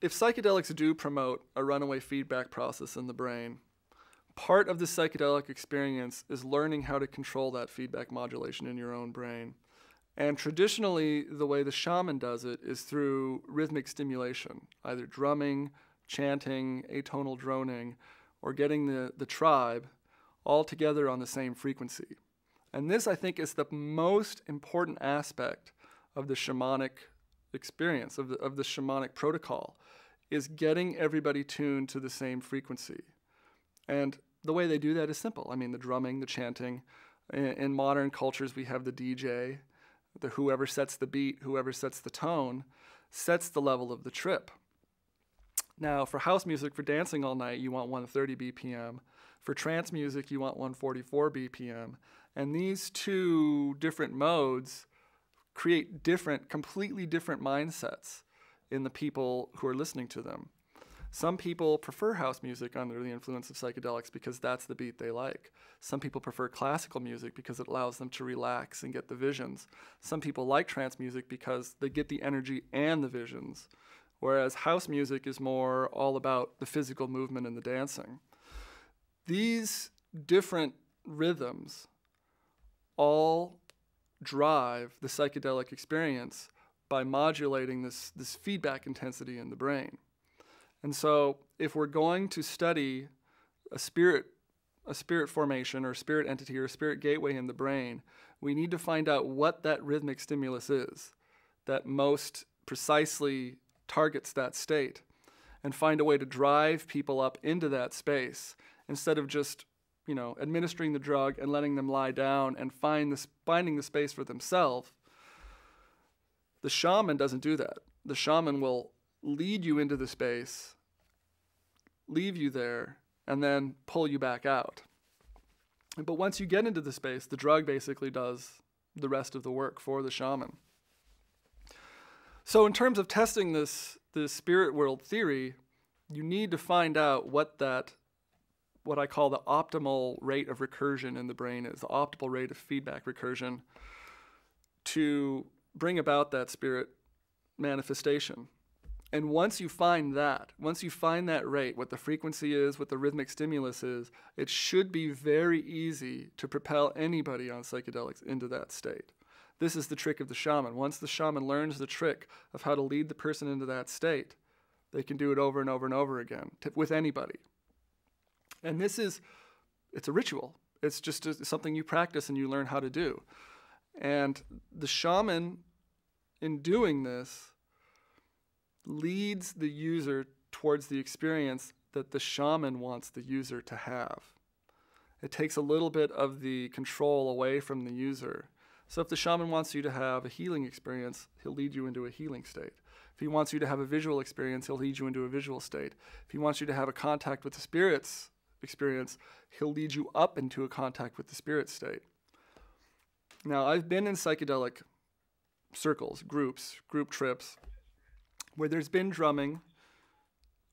if psychedelics do promote a runaway feedback process in the brain, part of the psychedelic experience is learning how to control that feedback modulation in your own brain. And traditionally, the way the shaman does it is through rhythmic stimulation, either drumming, chanting, atonal droning, or getting the, the tribe all together on the same frequency. And this, I think, is the most important aspect of the shamanic experience, of the, of the shamanic protocol, is getting everybody tuned to the same frequency. And the way they do that is simple. I mean, the drumming, the chanting. In, in modern cultures, we have the DJ, the whoever sets the beat, whoever sets the tone, sets the level of the trip. Now, for house music, for dancing all night, you want 130 BPM. For trance music, you want 144 BPM. And these two different modes create different, completely different mindsets in the people who are listening to them. Some people prefer house music under the influence of psychedelics because that's the beat they like. Some people prefer classical music because it allows them to relax and get the visions. Some people like trance music because they get the energy and the visions. Whereas house music is more all about the physical movement and the dancing. These different rhythms all drive the psychedelic experience by modulating this, this feedback intensity in the brain. And so, if we're going to study a spirit, a spirit formation or a spirit entity or a spirit gateway in the brain, we need to find out what that rhythmic stimulus is that most precisely targets that state and find a way to drive people up into that space instead of just you know administering the drug and letting them lie down and find this finding the space for themselves the shaman doesn't do that the shaman will lead you into the space leave you there, and then pull you back out. But once you get into the space, the drug basically does the rest of the work for the shaman. So, in terms of testing this, this spirit world theory, you need to find out what that, what I call the optimal rate of recursion in the brain is, the optimal rate of feedback recursion to bring about that spirit manifestation. And once you find that, once you find that rate, what the frequency is, what the rhythmic stimulus is, it should be very easy to propel anybody on psychedelics into that state. This is the trick of the shaman. Once the shaman learns the trick of how to lead the person into that state, they can do it over and over and over again with anybody. And this is, it's a ritual. It's just a, something you practice and you learn how to do. And the shaman, in doing this, leads the user towards the experience that the shaman wants the user to have. It takes a little bit of the control away from the user. So if the shaman wants you to have a healing experience, he'll lead you into a healing state. If he wants you to have a visual experience, he'll lead you into a visual state. If he wants you to have a contact with the spirits experience, he'll lead you up into a contact with the spirit state. Now, I've been in psychedelic circles, groups, group trips, where there's been drumming,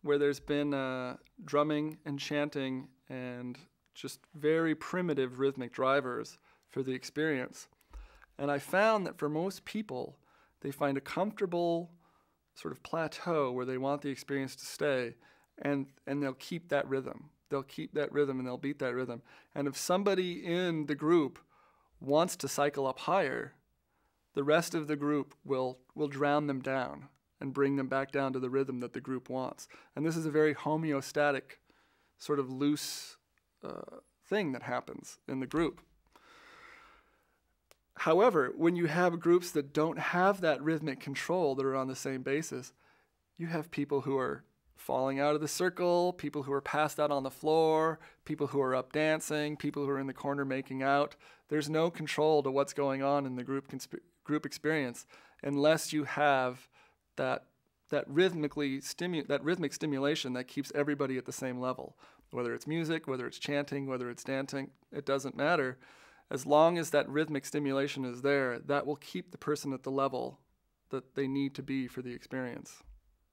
where there's been uh, drumming and chanting and just very primitive rhythmic drivers for the experience. And I found that for most people, they find a comfortable sort of plateau where they want the experience to stay, and, and they'll keep that rhythm. They'll keep that rhythm and they'll beat that rhythm. And if somebody in the group wants to cycle up higher, the rest of the group will, will drown them down and bring them back down to the rhythm that the group wants. And this is a very homeostatic, sort of loose uh, thing that happens in the group. However, when you have groups that don't have that rhythmic control that are on the same basis, you have people who are falling out of the circle, people who are passed out on the floor, people who are up dancing, people who are in the corner making out. There's no control to what's going on in the group group experience unless you have that that rhythmically stimu- that rhythmic stimulation that keeps everybody at the same level. Whether it's music, whether it's chanting, whether it's dancing, it doesn't matter. As long as that rhythmic stimulation is there, that will keep the person at the level that they need to be for the experience.